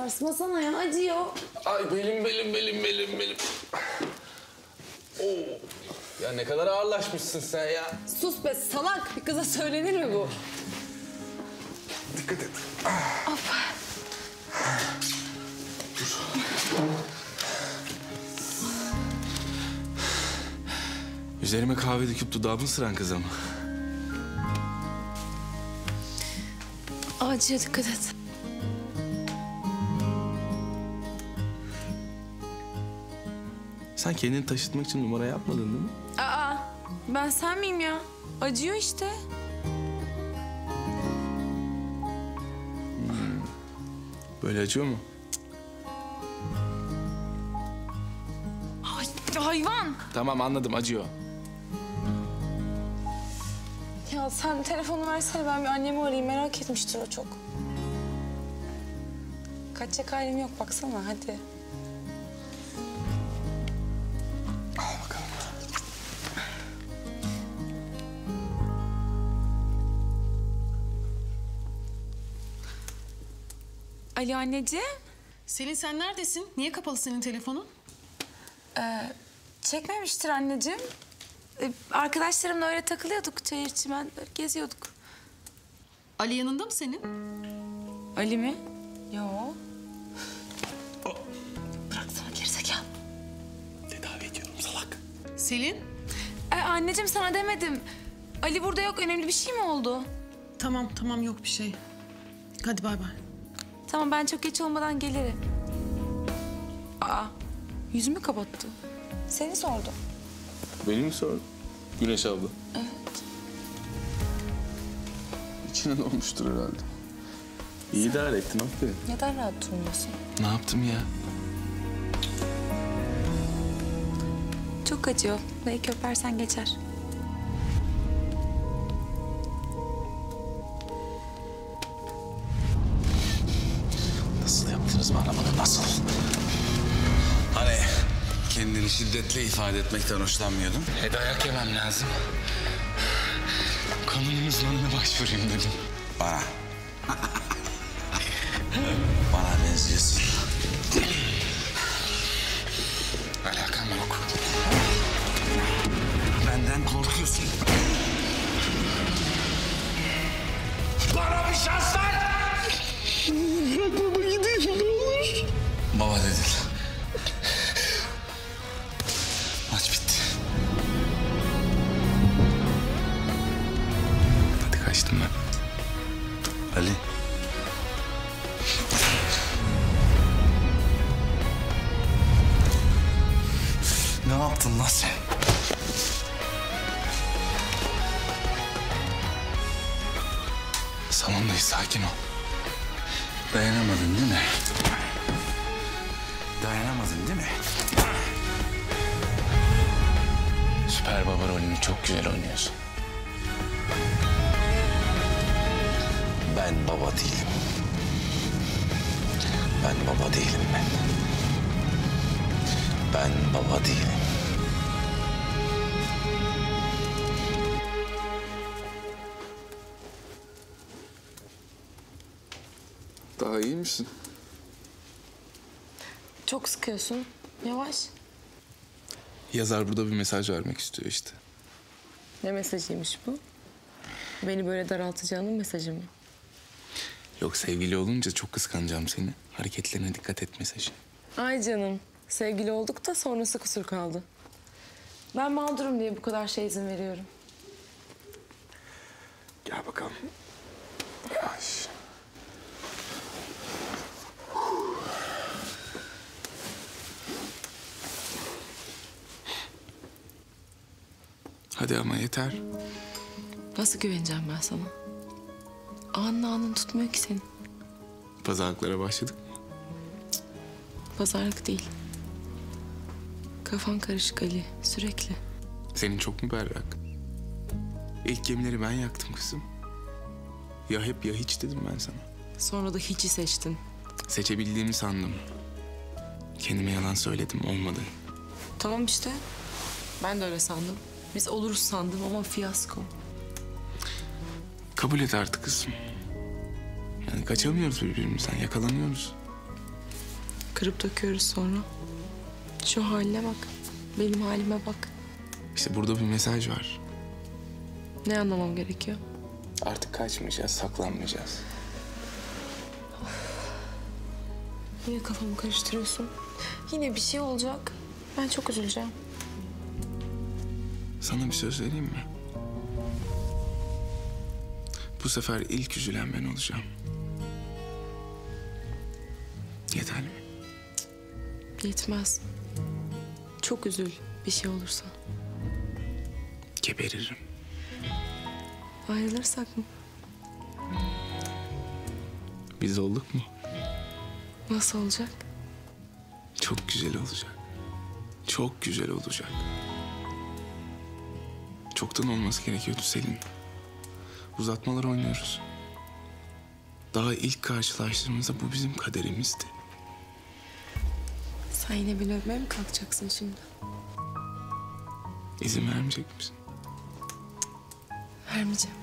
sarsmasana ya acıyor. Ay belim belim belim belim belim. Oo. Ya ne kadar ağırlaşmışsın sen ya. Sus be salak bir kıza söylenir mi bu? Dikkat et. Üzerime kahve döküp dudağımı ısıran kız ama. Acıya dikkat et. Sen kendini taşıtmak için numara yapmadın değil mi? Aa ben sen miyim ya? Acıyor işte. Böyle acıyor mu? Ay, hayvan. Tamam anladım acıyor. Ya sen telefonu versene ben bir annemi arayayım merak etmiştir o çok. Kaçacak halim yok baksana hadi. Alo anneciğim. Selin sen neredesin? Niye kapalı senin telefonun? Ee, çekmemiştir anneciğim. Ee, arkadaşlarımla öyle takılıyorduk çayır çimen geziyorduk. Ali yanında mı senin? Ali mi? Yo. Bıraksana gerizekalı. Tedavi ediyorum salak. Selin? Ee, anneciğim sana demedim. Ali burada yok önemli bir şey mi oldu? Tamam tamam yok bir şey. Hadi bay bay. Tamam ben çok geç olmadan gelirim. Aa yüzümü kapattı. Seni sordu. Beni mi sordun? Güneş abla. Evet. İçine ne olmuştur herhalde. İyi idare ettin aferin. Neden rahat durmuyorsun? Ne yaptım ya? Çok acıyor. Belki öpersen geçer. Yaptınız mı anlamadım nasıl? Hani kendini şiddetle ifade etmekten hoşlanmıyordun? E dayak yemem lazım. Kanun uzmanına başvurayım dedim. Bana. Bana benziyorsun. Alakam yok. Benden korkuyorsun. Baba dedin. Maç bitti. Hadi kaçtım ben. Ali. Ne yaptın lan sen? Salondayız sakin ol. Dayanamadın değil mi? Dayanamadın değil mi? Süper baba rolünü çok güzel oynuyorsun. Ben baba değilim. Ben baba değilim ben. Ben baba değilim. Daha iyi misin? Çok sıkıyorsun. Yavaş. Yazar burada bir mesaj vermek istiyor işte. Ne mesajıymış bu? Beni böyle daraltacağının mesajı mı? Yok sevgili olunca çok kıskanacağım seni. Hareketlerine dikkat et mesajı. Ay canım. Sevgili olduk da sonrası kusur kaldı. Ben mağdurum diye bu kadar şey izin veriyorum. Gel bakalım. Yavaş. Hadi ama yeter. Nasıl güveneceğim ben sana? Anın anın tutmuyor ki seni. Pazarlıklara başladık mı? Pazarlık değil. Kafan karışık Ali. Sürekli. Senin çok mu berrak? İlk gemileri ben yaktım kızım. Ya hep ya hiç dedim ben sana. Sonra da hiçi seçtin. Seçebildiğimi sandım. Kendime yalan söyledim olmadı. Tamam işte. Ben de öyle sandım. Biz oluruz sandım ama fiyasko. Kabul et artık kızım. Yani kaçamıyoruz birbirimizden, yakalanıyoruz. Kırıp döküyoruz sonra. Şu haline bak. Benim halime bak. İşte burada bir mesaj var. Ne anlamam gerekiyor? Artık kaçmayacağız, saklanmayacağız. Yine kafamı karıştırıyorsun. Yine bir şey olacak. Ben çok üzüleceğim. Sana bir söz vereyim mi? Bu sefer ilk üzülen ben olacağım. Yeterli mi? Yetmez. Çok üzül bir şey olursa. Geberirim. Ayrılırsak mı? Biz olduk mu? Nasıl olacak? Çok güzel olacak. Çok güzel olacak. Çoktan olması gerekiyordu Selin. Uzatmalar oynuyoruz. Daha ilk karşılaştığımızda bu bizim kaderimizdi. Sen yine beni öpmeye mi kalkacaksın şimdi? İzin vermeyecek misin? Vermeyeceğim.